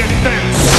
Defense!